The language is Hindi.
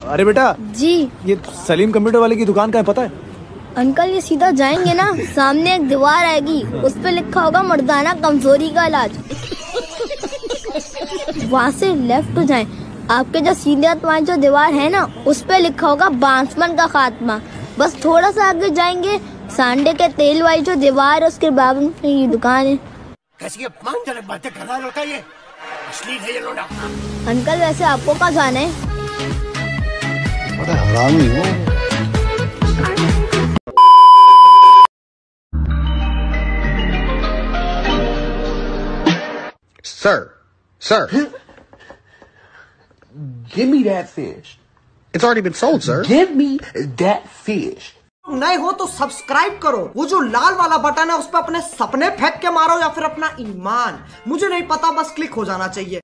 अरे बेटा जी। ये सलीम कंप्यूटर वाले की दुकान का है पता है? अंकल ये सीधा जाएँगे ना सामने एक दीवार आएगी उस पर लिखा होगा मर्दाना कमज़ोरी का इलाज। वहाँ से लेफ़्ट हो जाएँ। आपके जो सीधे हाथ जो दीवार है ना उस पे लिखा होगा बांसमन का खात्मा। बस थोड़ा सा आगे जाएँगे सांडे के तेल वाली जो दीवार है उसके बाद में ये दुकान है। कैसी अपमानजनक बातें कर रहा है ये? अश्लील है ये लोड़ा अंकल वैसे आपको कहाँ जाना है? हरामी हो Sir, sir, Give me that fish. it's already been sold, sir. Give me that fish. नए हो तो सब्सक्राइब करो वो जो लाल वाला बटन है उस पर अपने सपने फेंक के मारो या फिर अपना ईमान मुझे नहीं पता बस क्लिक हो जाना चाहिए